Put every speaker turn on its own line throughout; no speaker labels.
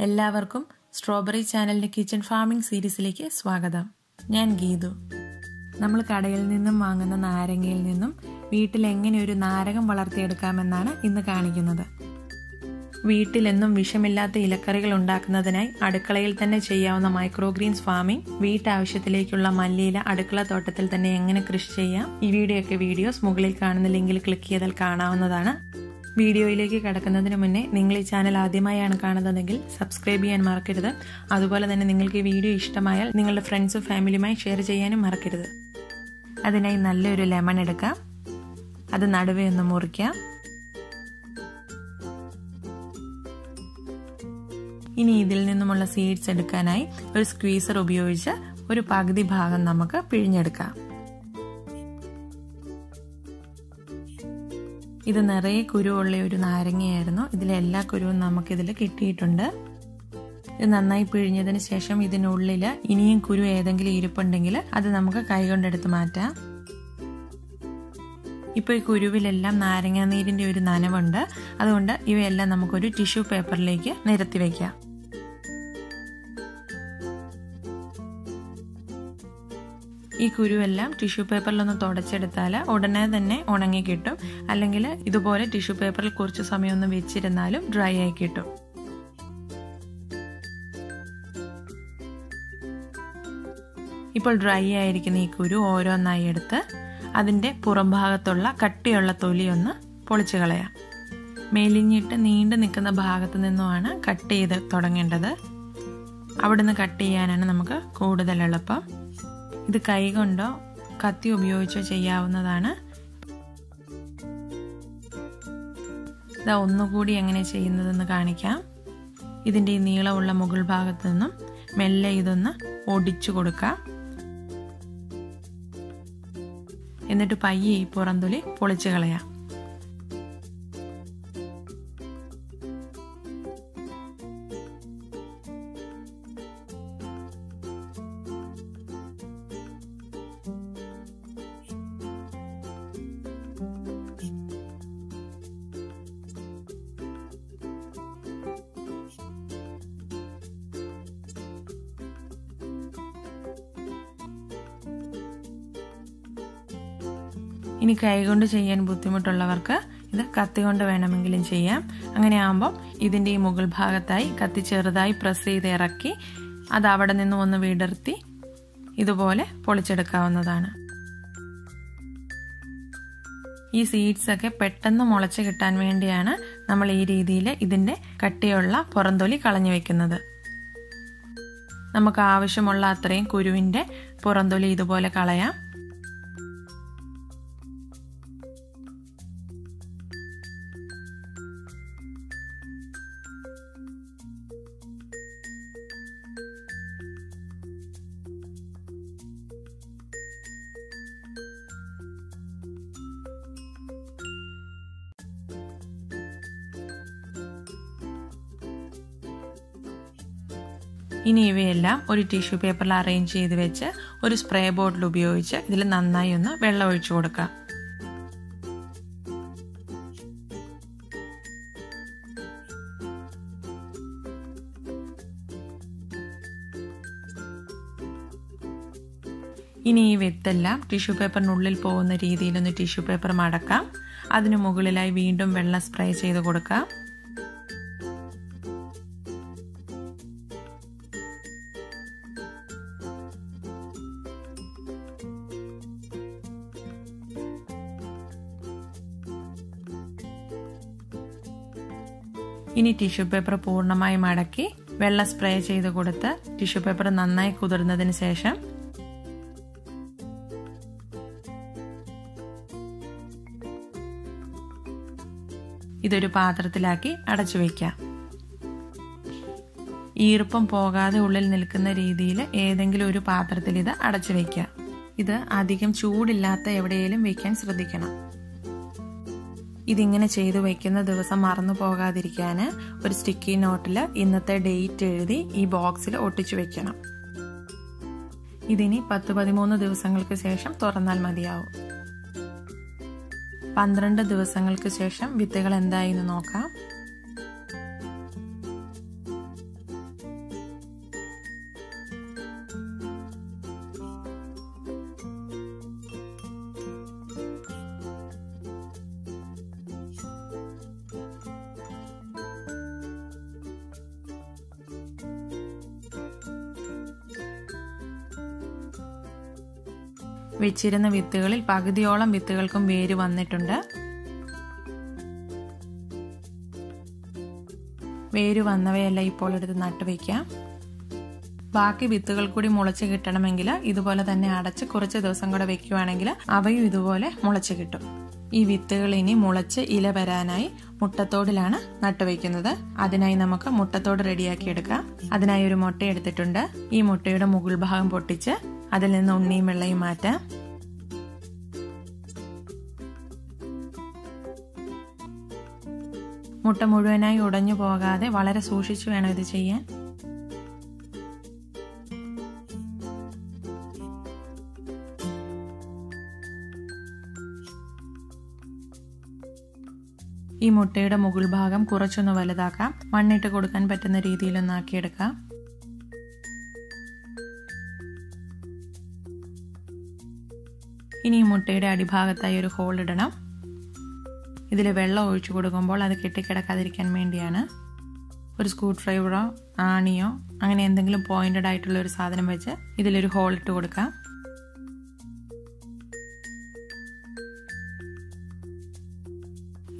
എല്ലാവർക്കും സ്ട്രോബെറി ചാനലിന്റെ kitchen farming സീരീസിലേക്ക് സ്വാഗതം. ഞാൻ ഗീതു. നമ്മൾ കടയിൽ നിന്നും വാങ്ങുന്ന നാരങ്ങയിൽ നിന്നും വീട്ടിൽ എങ്ങനെ ഒരു നാരകം വളർത്തിയെടുക്കാമെന്നാണ് ഇന്ന് കാണിക്കുന്നത്. വീട്ടിലെന്നും വിഷമില്ലാത്ത ഇലക്കറികൾ ഉണ്ടാക്കുന്നതിനായി അടുക്കളയിൽ തന്നെ ചെയ്യാവുന്ന മൈക്രോഗ്രീൻസ് ഫാമിംഗ് വീട്ടാവശ്യത്തിലേക്കുള്ള മല്ലിയില അടുക്കള തോട്ടത്തിൽ തന്നെ എങ്ങനെ കൃഷി ചെയ്യാം ഇവയുടെയൊക്കെ വീഡിയോസ് മുകളിൽ കാണുന്ന ലിങ്കിൽ ക്ലിക്ക് ചെയ്താൽ കാണാവുന്നതാണ്. വീഡിയോയിലേക്ക് കടക്കുന്നതിന് മുന്നേ നിങ്ങൾ ഈ ചാനൽ ആദ്യമായാണ് കാണുന്നതെങ്കിൽ സബ്സ്ക്രൈബ് ചെയ്യാൻ മറക്കരുത്. അതുപോലെ തന്നെ നിങ്ങൾക്ക് ഈ വീഡിയോ ഇഷ്ടമായാൽ നിങ്ങളുടെ ഫ്രണ്ട്സും ഫാമിലിയുമായി ഷെയർ ചെയ്യാനും മറക്കരുത്. അതിനായി നല്ലൊരു ലെമൺ എടുക്കാം. അത് നടുവേ ഒന്ന് മുറിക്കാം. ഇനി ഇതിൽ നിന്നുമുള്ള സീഡ്സ് എടുക്കാനായി ഒരു സ്ക്വീസർ ഉപയോഗിച്ച് ഒരു പകുതി ഭാഗം നമുക്ക് പിഴിഞ്ഞെടുക്കാം. ഇത് നിറയെ കുരുവുള്ള ഒരു നാരങ്ങയായിരുന്നു. ഇതിലെ എല്ലാ കുരുവും നമുക്കിതിൽ കിട്ടിയിട്ടുണ്ട്. ഇത് നന്നായി പിഴിഞ്ഞതിന് ശേഷം ഇതിനുള്ളിൽ ഇനിയും കുരു ഏതെങ്കിലും ഇരിപ്പുണ്ടെങ്കിൽ അത് നമുക്ക് കൈകൊണ്ടെടുത്ത് മാറ്റാം. ഇപ്പോൾ ഈ കുരുവിലെല്ലാം നാരങ്ങാനീരിന്റെ ഒരു നനവുണ്ട്. അതുകൊണ്ട് ഇവയെല്ലാം നമുക്കൊരു ടിഷ്യൂ പേപ്പറിലേക്ക് നിരത്തി വയ്ക്കാം ഈ കുരുവെല്ലാം ടിഷ്യൂ പേപ്പറിലൊന്ന് തുടച്ചെടുത്താൽ ഉടനെ തന്നെ ഉണങ്ങി കിട്ടും. അല്ലെങ്കിൽ ഇതുപോലെ ടിഷ്യൂ പേപ്പറിൽ കുറച്ച് സമയം ഒന്ന് വെച്ചിരുന്നാലും ഡ്രൈ ആയി കിട്ടും. ഇപ്പോൾ ഡ്രൈ ആയിരിക്കുന്ന ഈ കുരു ഓരോന്നായി എടുത്ത് അതിന്റെ പുറംഭാഗത്തുള്ള കട്ടിയുള്ള തൊലി ഒന്ന് പൊളിച്ചു കളയാം. മെലിഞ്ഞിട്ട് നീണ്ടു നിൽക്കുന്ന ഭാഗത്ത് നിന്നുമാണ് കട്ട് ചെയ്ത് തുടങ്ങേണ്ടത്. അവിടുന്ന് കട്ട് ചെയ്യാനാണ് നമുക്ക് കൂടുതൽ എളുപ്പം. ഇത് കൈകൊണ്ടോ കത്തി ഉപയോഗിച്ചോ ചെയ്യാവുന്നതാണ്. ഇതാ ഒന്നുകൂടി എങ്ങനെ ചെയ്യുന്നതെന്ന് കാണിക്കാം. ഇതിന്റെ ഈ നീളമുള്ള മുകൾ ഭാഗത്തു നിന്നും മെല്ലെ ഇതൊന്ന് ഒടിച്ചു കൊടുക്കാം. എന്നിട്ട് പയ്യെ ഈ പുറന്തൊലി പൊളിച്ചു കളയാം. ഇനി കൈകൊണ്ട് ചെയ്യാൻ ബുദ്ധിമുട്ടുള്ളവർക്ക് ഇത് കത്തി കൊണ്ട് വേണമെങ്കിലും ചെയ്യാം. അങ്ങനെ ആകുമ്പോൾ ഇതിന്റെ ഈ മുകൾ ഭാഗത്തായി കത്തി ചെറുതായി പ്രസ് ചെയ്ത് ഇറക്കി അത് അവിടെ നിന്ന് ഒന്ന് വിടർത്തി ഇതുപോലെ പൊളിച്ചെടുക്കാവുന്നതാണ്. ഈ സീഡ്സ് ഒക്കെ പെട്ടെന്ന് മുളച്ച് കിട്ടാൻ വേണ്ടിയാണ് നമ്മൾ ഈ രീതിയിൽ ഇതിന്റെ കട്ടിയുള്ള പുറന്തൊലി കളഞ്ഞു വെക്കുന്നത്. നമുക്ക് ആവശ്യമുള്ള അത്രയും കുരുവിന്റെ പുറന്തൊലി ഇതുപോലെ കളയാം. ഇനി ഇവയെല്ലാം ഒരു ടിഷ്യൂ പേപ്പറിൽ അറേഞ്ച് ചെയ്ത് വെച്ച് ഒരു സ്പ്രേ ബോട്ടിൽ ഉപയോഗിച്ച് ഇതിൽ നന്നായി ഒന്ന് വെള്ളം ഒഴിച്ചു കൊടുക്കുക. ഇനി ഈ വിത്തെല്ലാം ടിഷ്യൂ പേപ്പറിനുള്ളിൽ പോകുന്ന രീതിയിലൊന്ന് ടിഷ്യൂ പേപ്പർ മടക്കാം. അതിനു മുകളിലായി വീണ്ടും വെള്ളം സ്പ്രേ ചെയ്ത് കൊടുക്കാം. ഇനി ടിഷ്യൂ പേപ്പർ പൂർണമായി മടക്കി വെള്ളം സ്പ്രേ ചെയ്ത് കൊടുത്ത് ടിഷ്യൂ പേപ്പർ നന്നായി കുതിർന്നതിന് ശേഷം ഇതൊരു പാത്രത്തിലാക്കി അടച്ചു വയ്ക്കാം ഈർപ്പം പോകാതെ ഉള്ളിൽ നിൽക്കുന്ന രീതിയിൽ ഏതെങ്കിലും ഒരു പാത്രത്തിൽ ഇത് അടച്ചു വയ്ക്കുക ഇത് അധികം ചൂടില്ലാത്ത എവിടെയെങ്കിലും വയ്ക്കാൻ ശ്രദ്ധിക്കണം. ഇതിങ്ങനെ ചെയ്തു വയ്ക്കുന്ന ദിവസം മറന്നു പോകാതിരിക്കാൻ ഒരു സ്റ്റിക്കി നോട്ടിൽ ഇന്നത്തെ ഡേറ്റ് എഴുതി ഈ ബോക്സിൽ ഒട്ടിച്ചു വെക്കണം. ഇതിനി പത്ത് പതിമൂന്ന് ദിവസങ്ങൾക്ക് ശേഷം തുറന്നാൽ മതിയാവും. പന്ത്രണ്ട് ദിവസങ്ങൾക്ക് ശേഷം വിത്തുകൾ എന്തായി എന്ന് നോക്കാം. വെച്ചിരുന്ന വിത്തുകളിൽ പകുതിയോളം വിത്തുകൾക്കും വേര് വന്നിട്ടുണ്ട്. വേര് വന്നവയെല്ലാം ഇപ്പോൾ എടുത്ത് നട്ടുവയ്ക്കാം ബാക്കി വിത്തുകൾ കൂടി മുളച്ച് കിട്ടണമെങ്കിൽ ഇതുപോലെ തന്നെ അടച്ച് കുറച്ച് ദിവസം കൂടെ വെക്കുവാണെങ്കിൽ അവയും ഇതുപോലെ മുളച്ച് കിട്ടും. ഈ വിത്തുകൾ ഇനി മുളച്ച് ഇല വരാനായി മുട്ടത്തോടിലാണ് നട്ടുവെക്കുന്നത് അതിനായി നമുക്ക് മുട്ടത്തോട് റെഡിയാക്കി എടുക്കാം. അതിനായി ഒരു മുട്ട എടുത്തിട്ടുണ്ട്. ഈ മുട്ടയുടെ മുകൾ ഭാഗം പൊട്ടിച്ച് അതിൽ നിന്ന് ഉണ്ണിയും വെള്ളയും മാറ്റാം. മുട്ട മുഴുവനായി ഉടഞ്ഞു പോകാതെ വളരെ സൂക്ഷിച്ചു വേണം ഇത് ചെയ്യാൻ. ഈ മുട്ടയുടെ മുകൾ ഭാഗം കുറച്ചൊന്ന് വലുതാക്കാം. മണ്ണിട്ട് കൊടുക്കാൻ പറ്റുന്ന രീതിയിലൊന്ന് ഇനി മുട്ടയുടെ അടിഭാഗത്തായി ഒരു ഹോൾ ഇടണം. ഇതിൽ വെള്ളം ഒഴിച്ചു കൊടുക്കുമ്പോൾ അത് കെട്ടിക്കിടക്കാതിരിക്കാൻ വേണ്ടിയാണ്. ഒരു സ്ക്രൂ ഡ്രൈവറോ ആണിയോ അങ്ങനെ എന്തെങ്കിലും പോയിന്റഡ് ആയിട്ടുള്ള ഒരു സാധനം വെച്ച് ഇതിലൊരു ഹോൾ ഇട്ട് കൊടുക്കാം.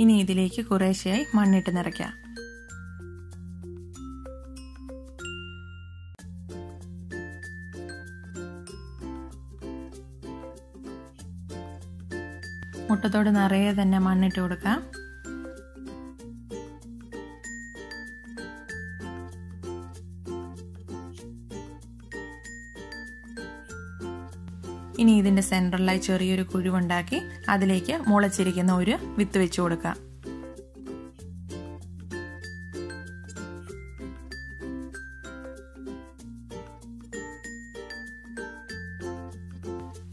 ഇനി ഇതിലേക്ക് കുറേശ്ശെയായി മണ്ണിട്ട് നിറയ്ക്കാം. മുട്ടത്തോട് നിറയെ തന്നെ മണ്ണിട്ട് കൊടുക്കാം. ഇനി ഇതിന്റെ സെൻട്രലായി ചെറിയൊരു കുഴിവുണ്ടാക്കി അതിലേക്ക് മുളച്ചിരിക്കുന്ന ഒരു വിത്ത് വെച്ച് കൊടുക്കാം.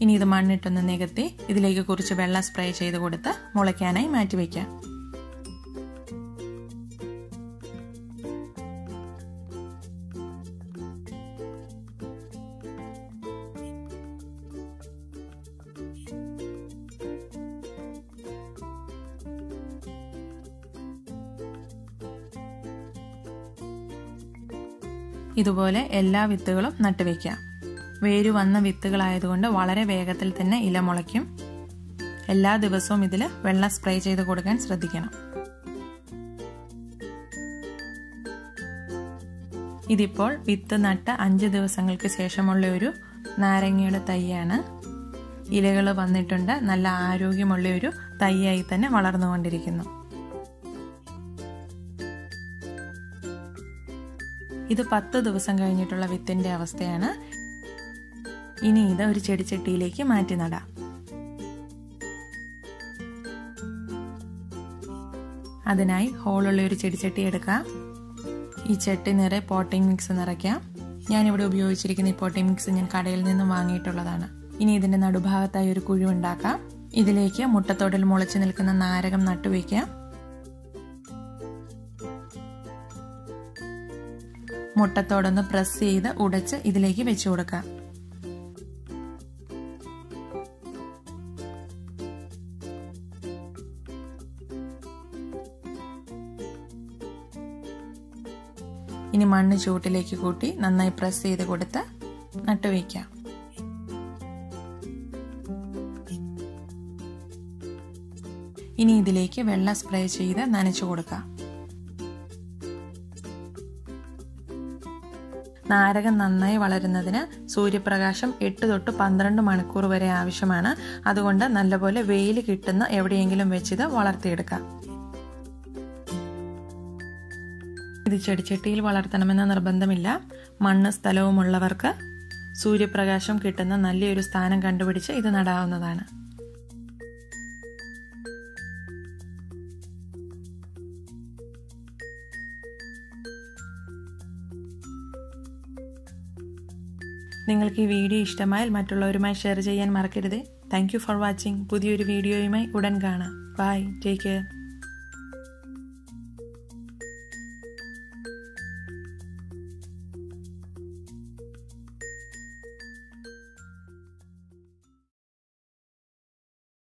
ഇനി ഇത് മണ്ണിട്ടൊന്ന് നികത്തി ഇതിലേക്ക് കുറച്ച് വെള്ളം സ്പ്രേ ചെയ്ത് കൊടുത്ത് മുളയ്ക്കാനായി മാറ്റിവെക്കാം ഇതുപോലെ എല്ലാ വിത്തുകളും നട്ടുവെക്കാം വേരു വന്ന വിത്തുകളായതുകൊണ്ട് വളരെ വേഗത്തിൽ തന്നെ ഇല മുളയ്ക്കും. എല്ലാ ദിവസവും ഇതിൽ വെള്ളം സ്പ്രേ ചെയ്ത് കൊടുക്കാൻ ശ്രദ്ധിക്കണം. ഇതിപ്പോൾ വിത്ത് നട്ട അഞ്ച് ദിവസങ്ങൾക്ക് ശേഷമുള്ള ഒരു നാരങ്ങയുടെ തൈയാണ്. ഇലകൾ വന്നിട്ടുണ്ട്. നല്ല ആരോഗ്യമുള്ള ഒരു തൈയായി തന്നെ വളർന്നുകൊണ്ടിരിക്കുന്നു. ഇത് പത്ത് ദിവസം കഴിഞ്ഞിട്ടുള്ള വിത്തിന്റെ അവസ്ഥയാണ്. ഇനി ഇത് ഒരു ചെടിച്ചട്ടിയിലേക്ക് മാറ്റി നടാം. അതിനായി ഹോളുള്ള ഒരു ചെടിച്ചട്ടി എടുക്കാം. ഈ ചട്ടി നിറയെ പോട്ടിംഗ് മിക്സ് നിറയ്ക്കാം. ഞാനിവിടെ ഉപയോഗിച്ചിരിക്കുന്ന ഈ പോട്ടിംഗ് മിക്സ് ഞാൻ കടയിൽ നിന്നും വാങ്ങിയിട്ടുള്ളതാണ്. ഇനി ഇതിന്റെ നടുഭാഗത്തായി ഒരു കുഴി ഉണ്ടാക്കാം. ഇതിലേക്ക് മുട്ടത്തോടിൽ മുളച്ചു നിൽക്കുന്ന നാരകം നട്ടുവയ്ക്കാം മുട്ടത്തോടൊന്ന് പ്രസ് ചെയ്ത് ഉടച്ച് ഇതിലേക്ക് വെച്ചു കൊടുക്കാം. ഇനി മണ്ണ് ചുവട്ടിലേക്ക് കൂട്ടി നന്നായി പ്രസ് ചെയ്ത് കൊടുത്ത് നട്ടുവയ്ക്കാം ഇനി ഇതിലേക്ക് വെള്ളം സ്പ്രേ ചെയ്ത് നനച്ചു കൊടുക്കാം. നാരകം നന്നായി വളരുന്നതിന് സൂര്യപ്രകാശം എട്ട് തൊട്ട് പന്ത്രണ്ട് മണിക്കൂർ വരെ ആവശ്യമാണ്. അതുകൊണ്ട് നല്ലപോലെ വെയിൽ കിട്ടുന്ന എവിടെയെങ്കിലും വെച്ചിത് വളർത്തിയെടുക്കാം. ഇത് ചെടിച്ചട്ടിയിൽ വളർത്തണമെന്ന നിർബന്ധമില്ല. മണ്ണ് സ്ഥലവുമുള്ളവർക്ക് സൂര്യപ്രകാശം കിട്ടുന്ന നല്ലൊരു സ്ഥാനം കണ്ടുപിടിച്ച് ഇത് നടാവുന്നതാണ്. നിങ്ങൾക്ക് ഈ വീഡിയോ ഇഷ്ടമായാൽ മറ്റുള്ളവരുമായി ഷെയർ ചെയ്യാൻ മറക്കരുത്. താങ്ക് യു ഫോർ വാച്ചിങ് പുതിയൊരു വീഡിയോയുമായി ഉടൻ കാണാം. Bye take care